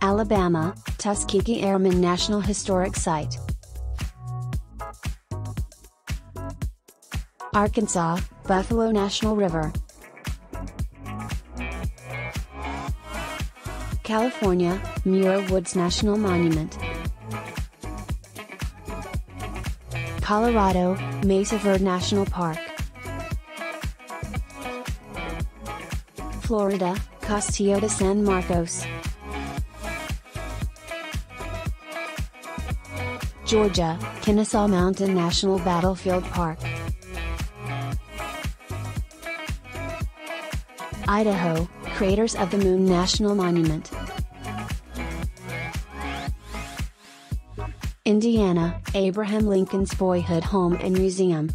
Alabama, Tuskegee Airmen National Historic Site. Arkansas, Buffalo National River. California, Muir Woods National Monument. Colorado, Mesa Verde National Park. Florida, Castillo de San Marcos. Georgia, Kennesaw Mountain National Battlefield Park. Idaho, Craters of the Moon National Monument. Indiana, Abraham Lincoln's Boyhood Home and Museum.